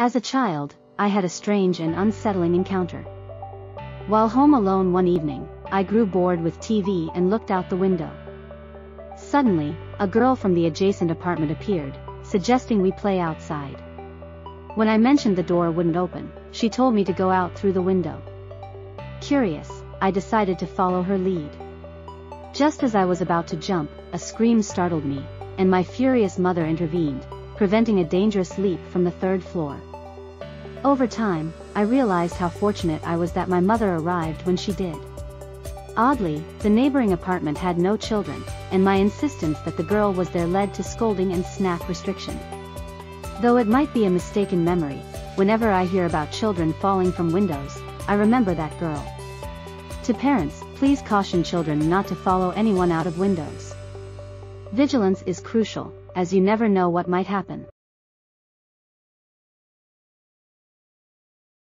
As a child, I had a strange and unsettling encounter. While home alone one evening, I grew bored with TV and looked out the window. Suddenly, a girl from the adjacent apartment appeared, suggesting we play outside. When I mentioned the door wouldn't open, she told me to go out through the window. Curious, I decided to follow her lead. Just as I was about to jump, a scream startled me, and my furious mother intervened, preventing a dangerous leap from the third floor. Over time, I realized how fortunate I was that my mother arrived when she did. Oddly, the neighboring apartment had no children, and my insistence that the girl was there led to scolding and snack restriction. Though it might be a mistaken memory, whenever I hear about children falling from windows, I remember that girl. To parents, please caution children not to follow anyone out of windows. Vigilance is crucial, as you never know what might happen.